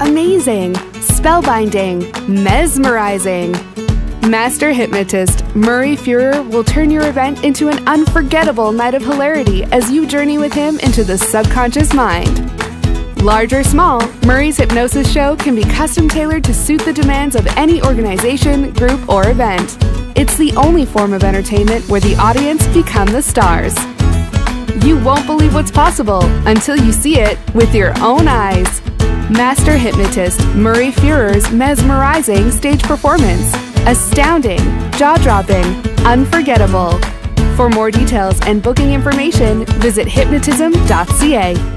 amazing, spellbinding, mesmerizing. Master hypnotist Murray Fuhrer will turn your event into an unforgettable night of hilarity as you journey with him into the subconscious mind. Large or small, Murray's Hypnosis Show can be custom tailored to suit the demands of any organization, group, or event. It's the only form of entertainment where the audience become the stars. You won't believe what's possible until you see it with your own eyes. Master hypnotist Murray Fuhrer's mesmerizing stage performance. Astounding, jaw dropping, unforgettable. For more details and booking information, visit hypnotism.ca.